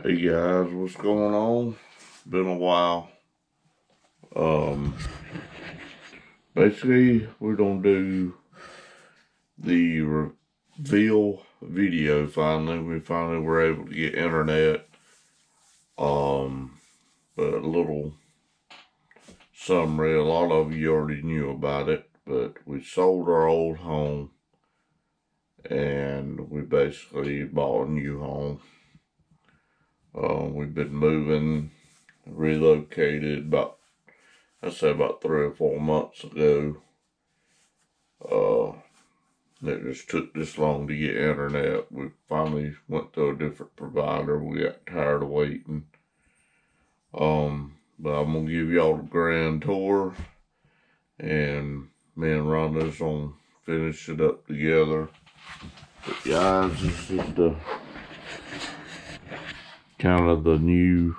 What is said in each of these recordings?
Hey guys, what's going on? Been a while. Um, basically, we're gonna do the reveal video finally. We finally were able to get internet. Um, but a little summary, a lot of you already knew about it, but we sold our old home and we basically bought a new home. Um, we've been moving, relocated about, I'd say about three or four months ago. Uh, it just took this long to get internet. We finally went to a different provider. We got tired of waiting. Um, but I'm gonna give y'all the grand tour, and me and Rhonda's gonna finish it up together. But guys, this is the kind of the new.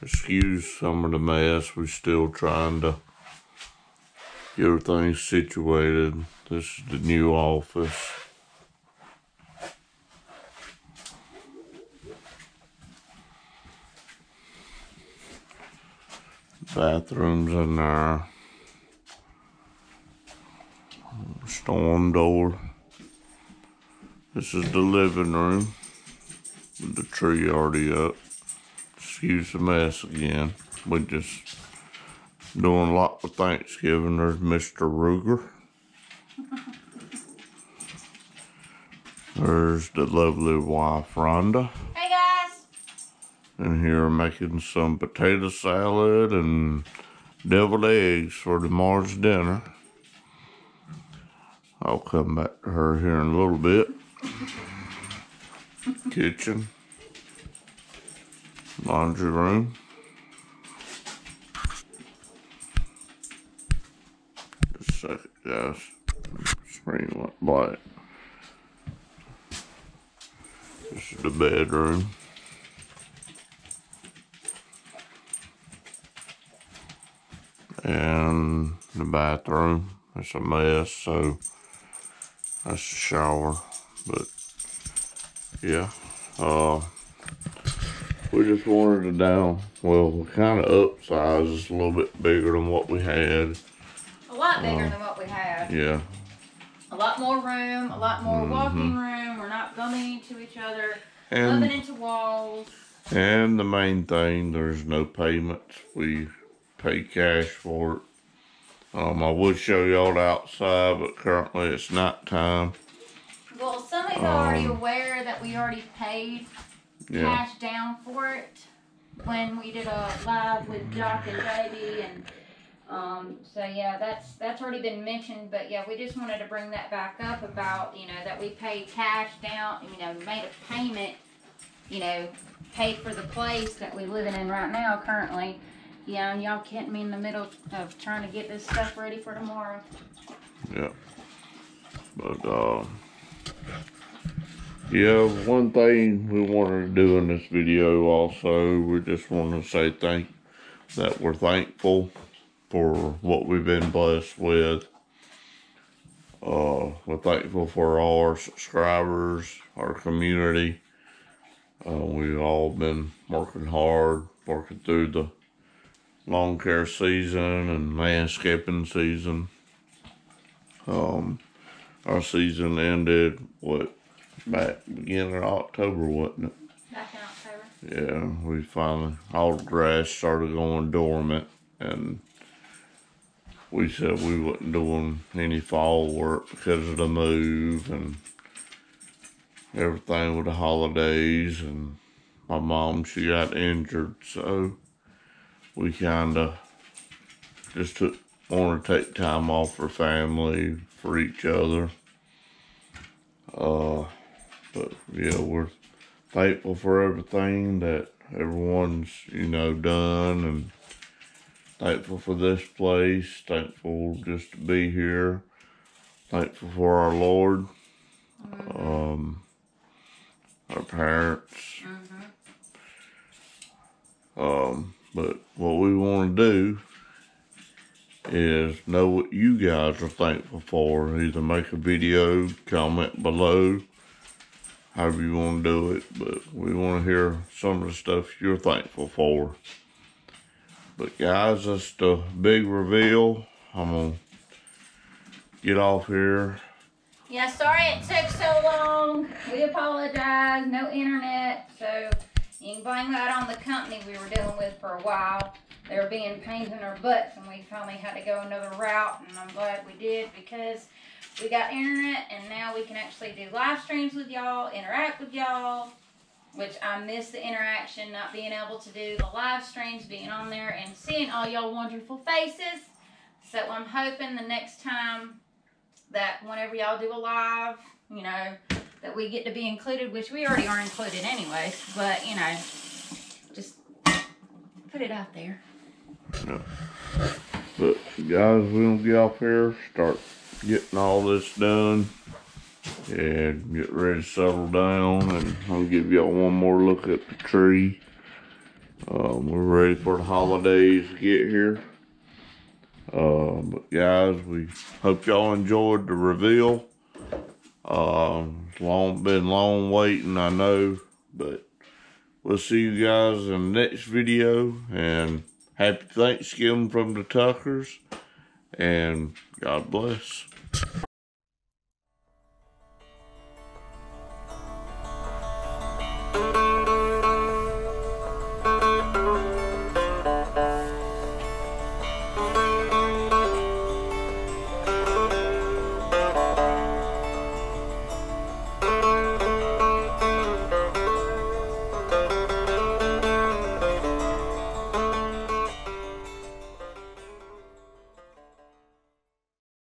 Excuse some of the mess. We're still trying to get everything situated. This is the new office. Bathrooms in there. Storm door. This is the living room with the tree already up. Excuse the mess again. We just doing a lot with Thanksgiving. There's Mr. Ruger. There's the lovely wife, Rhonda. Hey guys! And here making some potato salad and deviled eggs for tomorrow's dinner. I'll come back to her here in a little bit. Kitchen. Laundry room. Just a second, guys. Screen went black. This is the bedroom. And the bathroom. It's a mess, so that's the shower. But yeah, uh, we just wanted to down. Well, we kind of upsized. It's a little bit bigger than what we had. A lot bigger Uh, than what we had. Yeah, A lot more room, a lot more walking Mm-hmm. room. We're not bumping into each other, and bumping into walls. and the main thing, there's no payments. We pay cash for it. Um, I would show y'all the outside, but currently it's night time. Well, some of you are already Um, aware that we already paid Yeah, cash down for it when we did a live with Jock and Baby and um so yeah that's that's already been mentioned but yeah we just wanted to bring that back up about you know that we paid cash down you know made a payment you know paid for the place that we're living in right now currently. Yeah and y'all kept me in the middle of trying to get this stuff ready for tomorrow. Yeah. But uh, yeah, one thing we wanted to do in this video also, we just want to say thank that we're thankful for what we've been blessed with. Uh, we're thankful for all our subscribers, our community. Uh, we've all been working hard, working through the lawn care season and landscaping season. Um, our season ended what back beginning of October, wasn't it? back in October Yeah, we finally all the grass started going dormant, and we said we wasn't doing any fall work because of the move and everything with the holidays. And my mom she got injured, so we kind of just took want to take time off for family, for each other. Uh, but yeah, we're thankful for everything that everyone's you know done and thankful for this place thankful just to be here thankful for our lord um our parents. Um but what we want to do is know what you guys are thankful for. Either make a video comment below however you want to do it, but we want to hear some of the stuff you're thankful for. But guys, that's the big reveal. I'm gonna get off here. Yeah, sorry it took so long. We apologize. No internet, so you can blame that on the company we were dealing with for a while. They were being pains in our butts, and we finally had to go another route. And I'm glad we did because we got internet, and now we can actually do live streams with y'all, interact with y'all. Which I miss the interaction, not being able to do the live streams, being on there and seeing all y'all wonderful faces. So I'm hoping the next time that whenever y'all do a live, you know, that we get to be included, which we already are included anyways, but you know, just put it out there. But guys, we gonna get off here, start getting all this done, and get ready to settle down. And I'll give y'all one more look at the tree. Um, we're ready for the holidays to get here. Uh, but guys, we hope y'all enjoyed the reveal. Um, it's long been long waiting, I know, but we'll see you guys in the next video. And happy Thanksgiving from the Tuckers, and God bless.